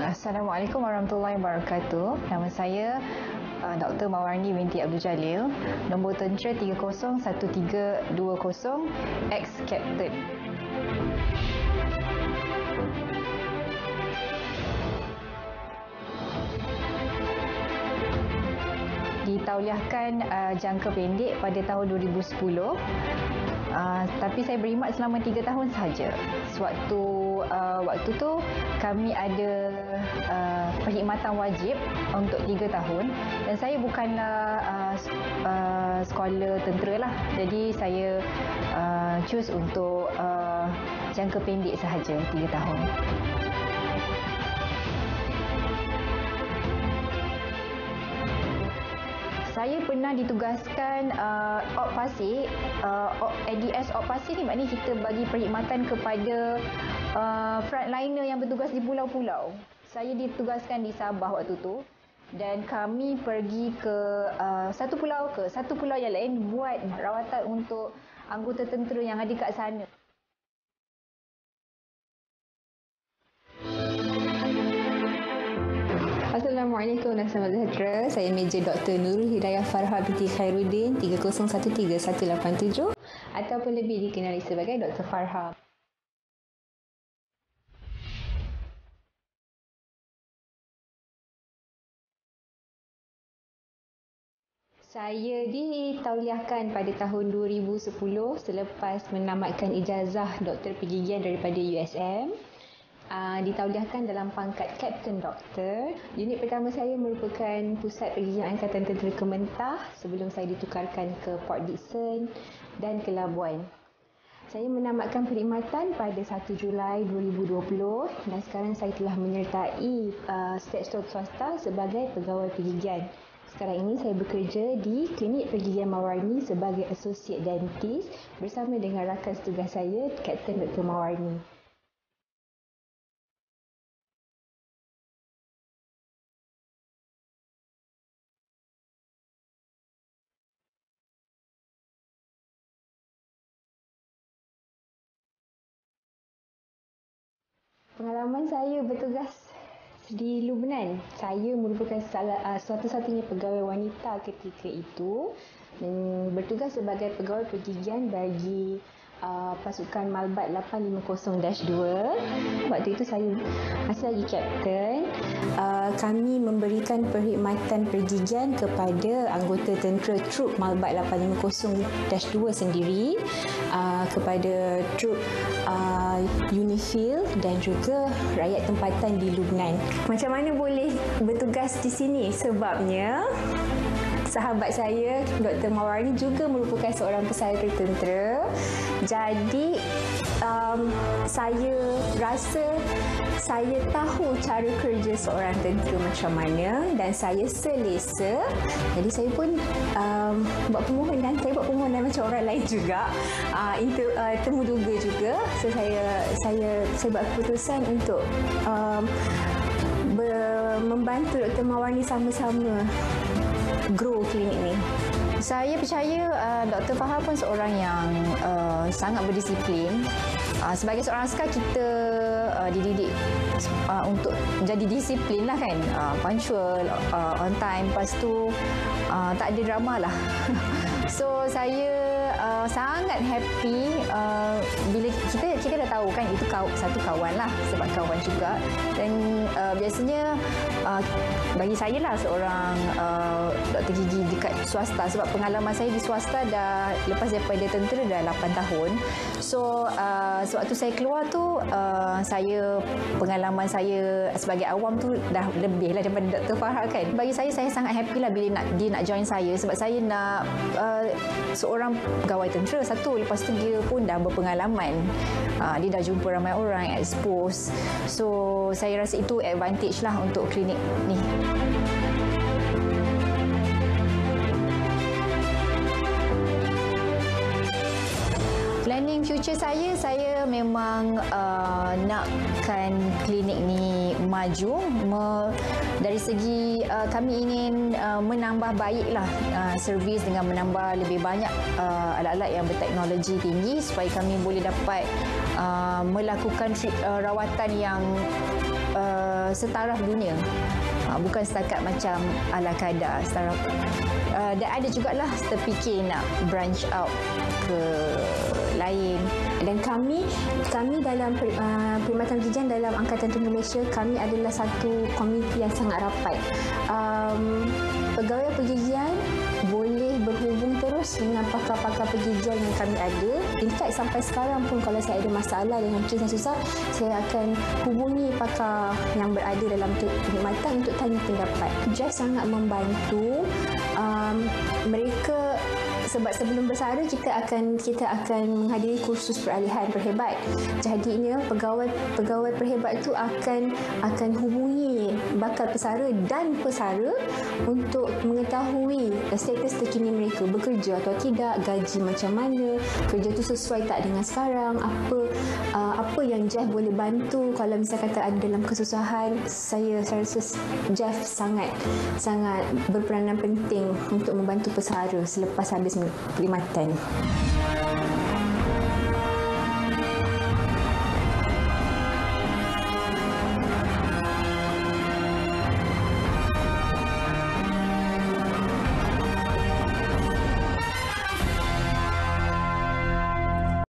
Assalamualaikum warahmatullahi wabarakatuh. Nama saya uh, Dr. Mawarni binti Abdul Jalil. Nombor tentera 301320 ex-captain. Ditauliahkan uh, jangka pendek pada tahun 2010. Uh, tapi saya berkhidmat selama tiga tahun sahaja. Sewaktu uh, waktu tu kami ada uh, perkhidmatan wajib untuk tiga tahun dan saya bukanlah uh, uh, sekolah tentera lah. Jadi saya uh, choose untuk uh, jangka pendek sahaja tiga tahun. Saya pernah ditugaskan uh, Op Pasir. Uh, ADS Op Pasir ni maknanya kita bagi perkhidmatan kepada uh, frontliner yang bertugas di pulau-pulau. Saya ditugaskan di Sabah waktu tu dan kami pergi ke uh, satu pulau ke satu pulau yang lain buat rawatan untuk anggota tentera yang ada kat sana. Assalamualaikum dan selamat sejahtera. Saya Meja Dr. Nurul Hidayah Farha binti Khairuddin 3013187 ataupun lebih dikenali sebagai Dr. Farha. Saya ditauliahkan pada tahun 2010 selepas menamatkan ijazah doktor pergigian daripada USM uh, ditauliahkan dalam pangkat Captain Doctor. Unit pertama saya merupakan Pusat Pergigian Angkatan Tentera Kementah sebelum saya ditukarkan ke Port Dickson dan ke Labuan. Saya menamatkan perkhidmatan pada 1 Julai 2020 dan sekarang saya telah menyertai uh, state swasta sebagai pegawai pergigian. Sekarang ini saya bekerja di Klinik Pergigian Mawarni sebagai Associate Dentist bersama dengan rakan tugas saya, Captain Dr. Mawarni. Pengalaman saya bertugas di Lubnan. Saya merupakan salah uh, satu-satunya pegawai wanita ketika itu dan bertugas sebagai pegawai pergigian bagi uh, pasukan Malbat 850-2. Waktu itu saya masih lagi kapten. Uh, kami memberikan perkhidmatan pergigian kepada anggota tentera Troop Malbat 850-2 sendiri uh, kepada Troop uh, Unifil dan juga rakyat tempatan di Lubnan. Macam mana boleh bertugas di sini? Sebabnya sahabat saya Dr. Mawarni juga merupakan seorang pesara tentera. Jadi um, saya rasa saya tahu cara kerja seorang tentera macam mana dan saya selesa. Jadi saya pun um, buat permohonan, saya buat permohonan macam orang lain juga. Uh, inter, uh, temu duga juga. So saya saya saya buat keputusan untuk um, membantu Dr. Mawarni sama-sama grow klinik ni? Saya percaya uh, Dr. Fahar pun seorang yang uh, sangat berdisiplin. Uh, sebagai seorang askar kita uh, dididik uh, untuk jadi disiplin lah kan. Uh, punctual, uh, on time. Lepas tu uh, tak ada drama lah. so saya uh, sangat happy uh, bila kita kita dah tahu kan itu kau, satu kawan lah sebab kawan juga. Dan uh, biasanya uh, bagi saya lah seorang uh, doktor gigi dekat swasta. Sebab pengalaman saya di swasta dah lepas daripada tentera dah 8 tahun. So uh, sewaktu saya keluar tu uh, saya pengalaman saya sebagai awam tu dah lebih lah daripada Dr. Farah kan. Bagi saya saya sangat happy lah bila nak, dia nak join saya. Sebab saya nak uh, seorang pegawai tentera satu. Lepas tu dia pun dah berpengalaman. Uh, dia dah jumpa ramai orang expose. So saya rasa itu advantage lah untuk klinik ni planning future saya saya memang uh, nakkan klinik ni maju me, dari segi uh, kami ingin uh, menambah baiklah uh, servis dengan menambah lebih banyak uh, alat-alat yang berteknologi tinggi supaya kami boleh dapat uh, melakukan uh, rawatan yang uh, setaraf dunia. Uh, bukan setakat macam ala kadar setaraf. Uh, dan ada jugalah terfikir nak branch out ke lain dan kami kami dalam uh, perkhidmatan pendidikan dalam Angkatan Tentera Malaysia kami adalah satu komiti yang sangat rapat um, pegawai pendidikan boleh berhubung terus dengan pakar-pakar pengijian yang kami ada. In fact, sampai sekarang pun kalau saya ada masalah dengan kes yang susah, saya akan hubungi pakar yang berada dalam perkhidmatan untuk tanya pendapat. Just sangat membantu um, mereka sebab sebelum bersara kita akan kita akan menghadiri kursus peralihan perhebat. Jadinya pegawai pegawai perhebat itu akan akan hubungi bakal pesara dan pesara untuk mengetahui status terkini mereka bekerja atau tidak, gaji macam mana, kerja itu sesuai tak dengan sekarang, apa uh, apa yang Jeff boleh bantu kalau misalnya kata ada dalam kesusahan, saya saya rasa Jeff sangat sangat berperanan penting untuk membantu pesara selepas habis perkhidmatan.